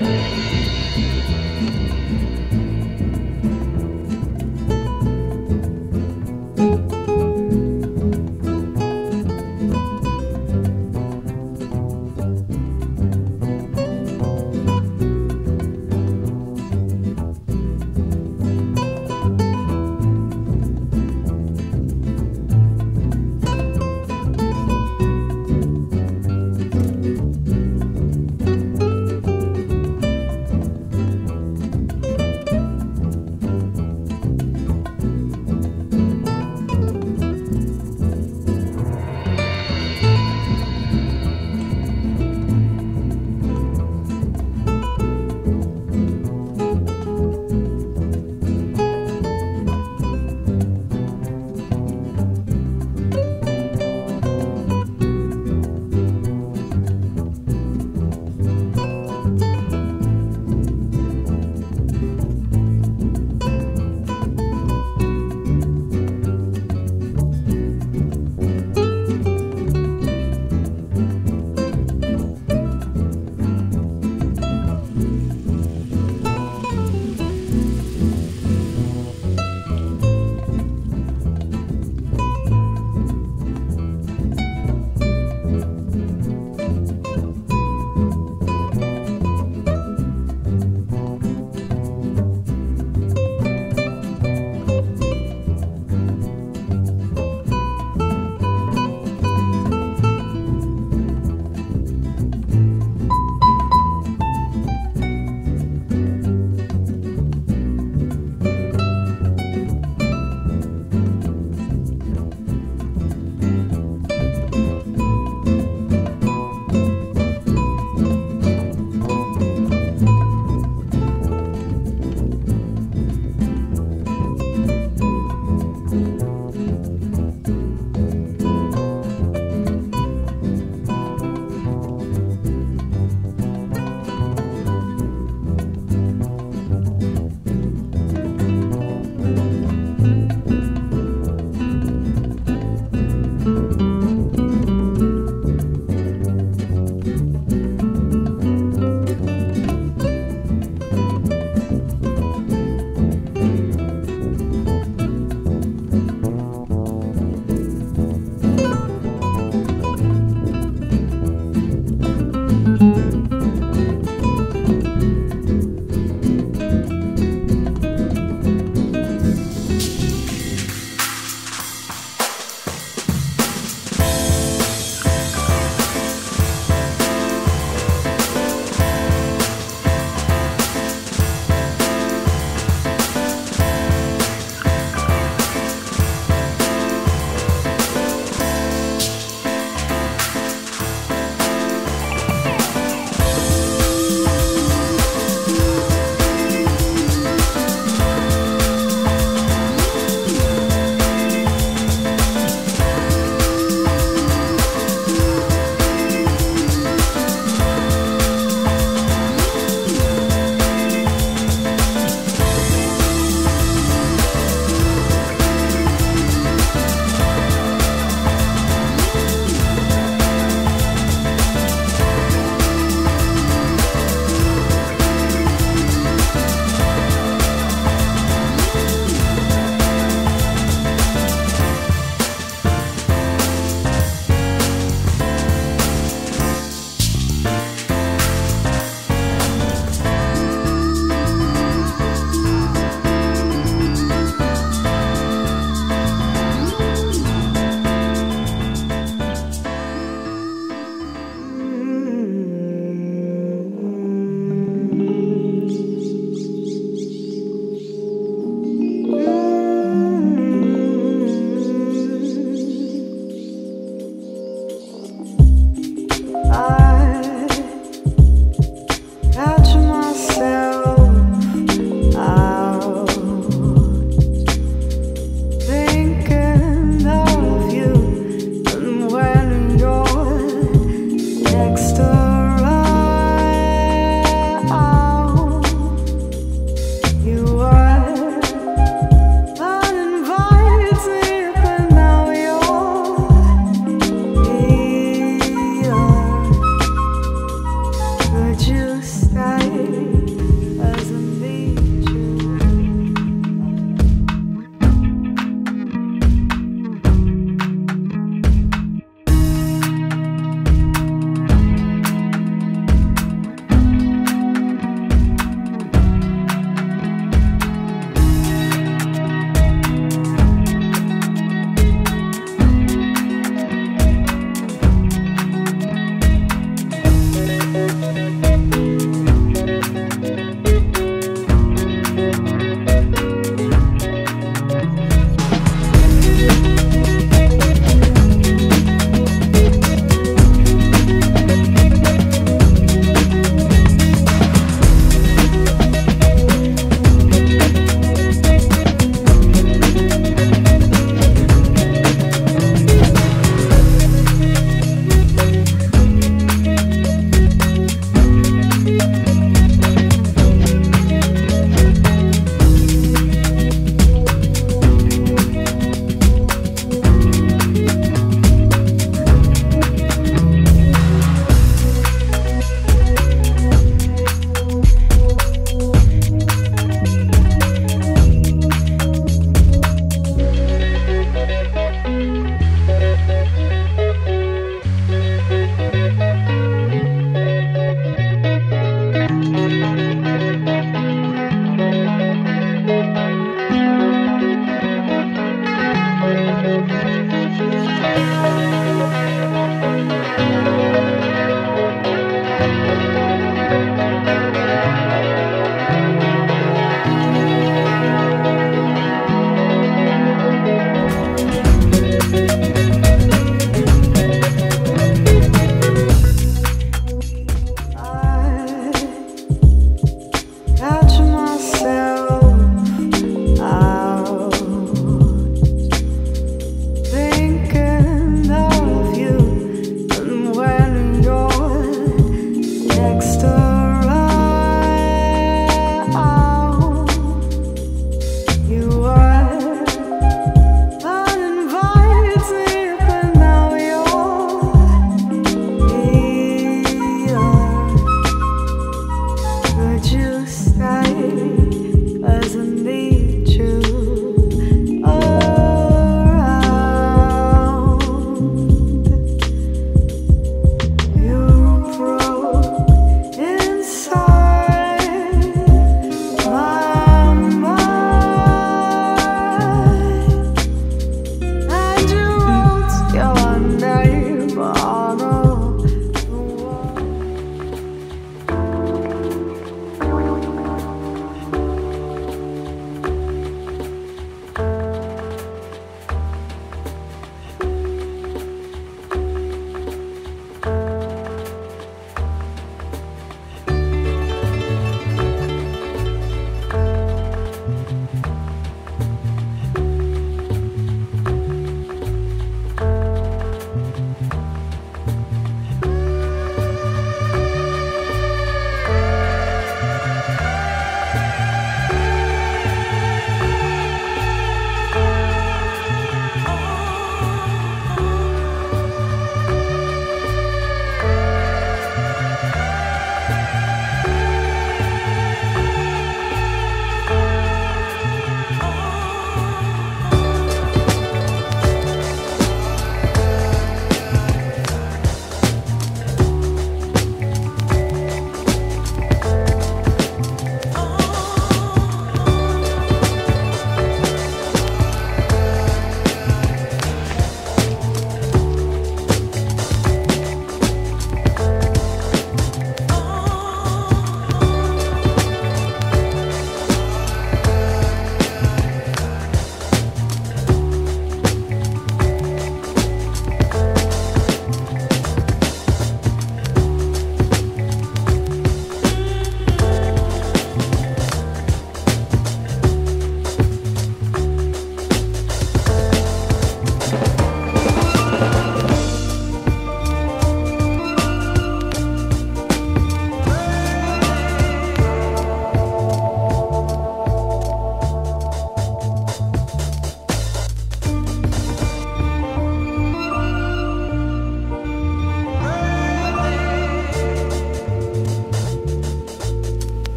Would you stay?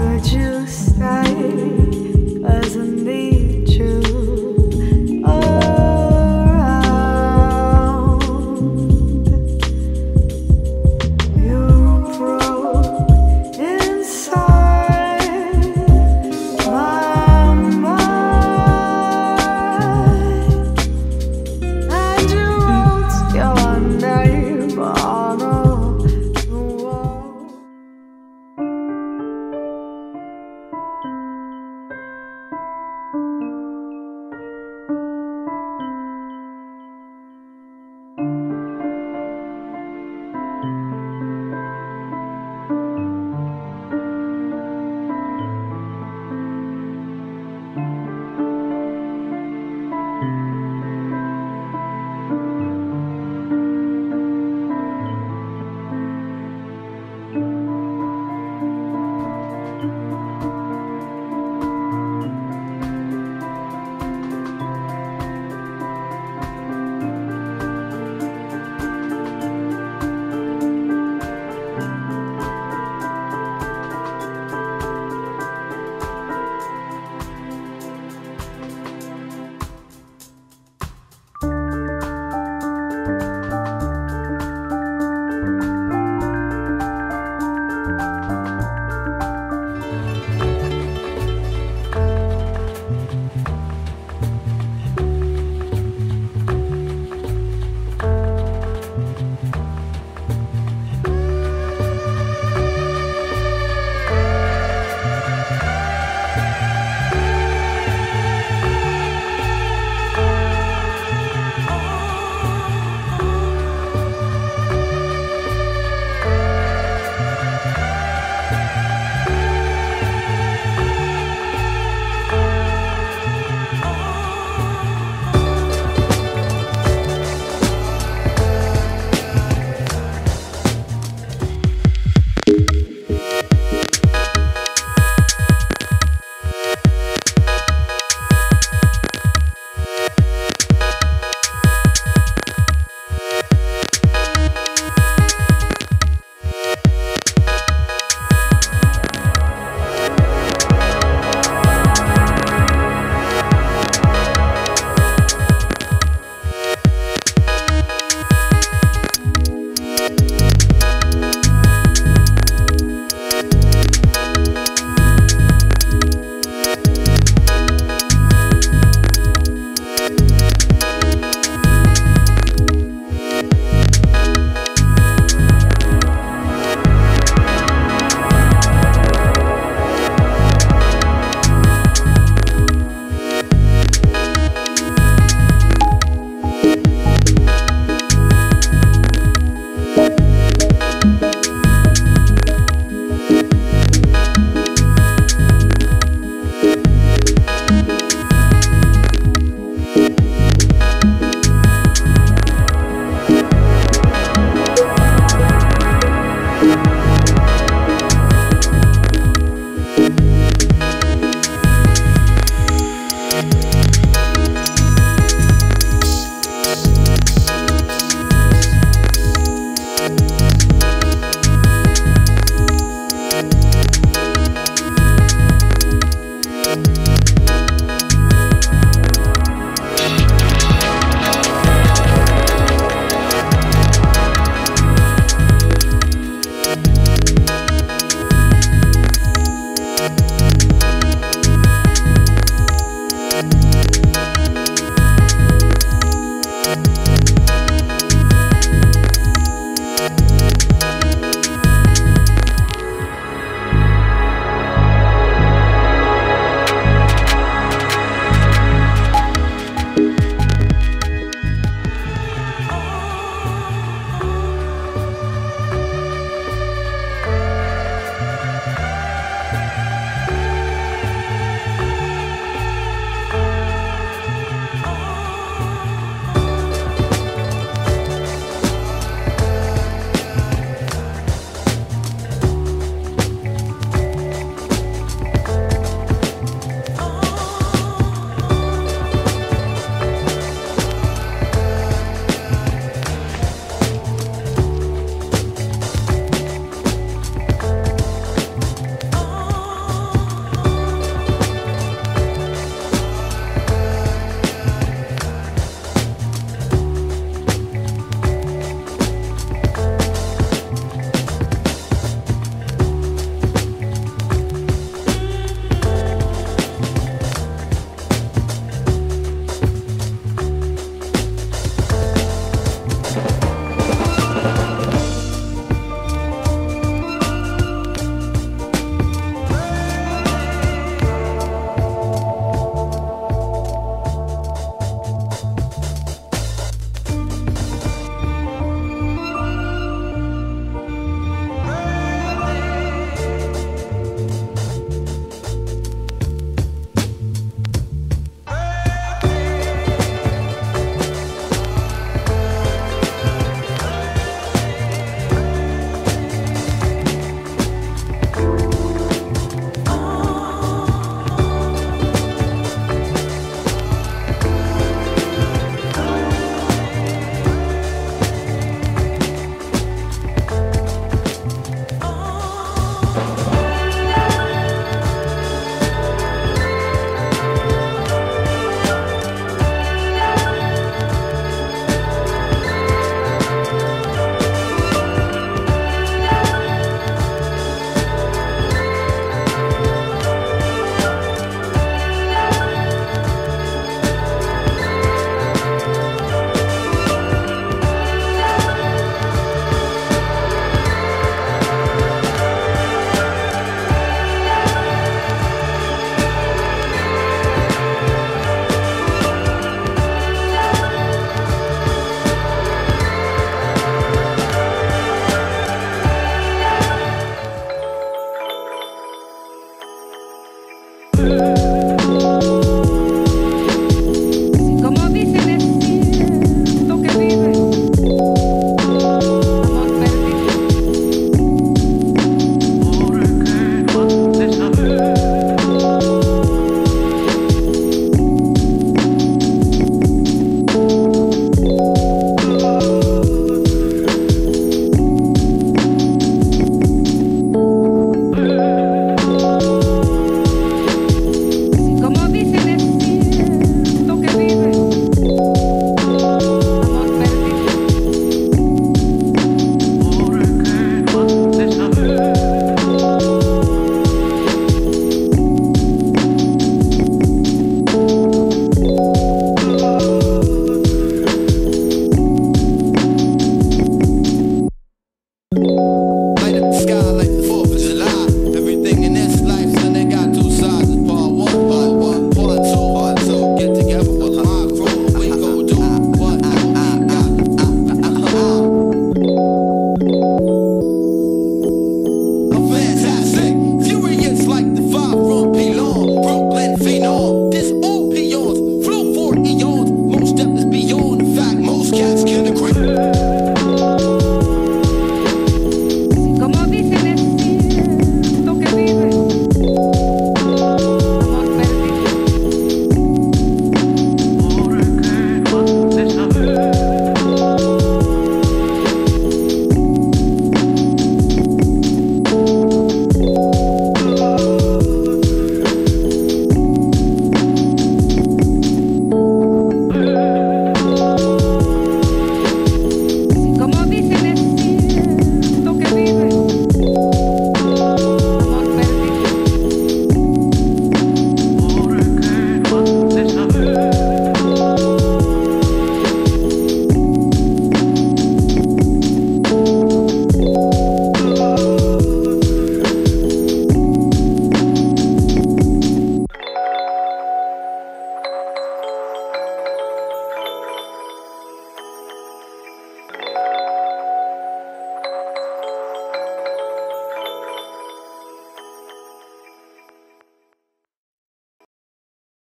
virtue.